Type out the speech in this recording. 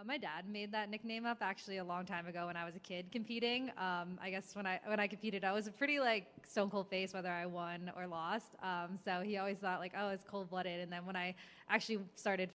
Uh, my dad made that nickname up actually a long time ago when I was a kid competing. Um, I guess when I when I competed, I was a pretty like stone cold face whether I won or lost. Um, so he always thought like, oh, it's cold blooded. And then when I actually started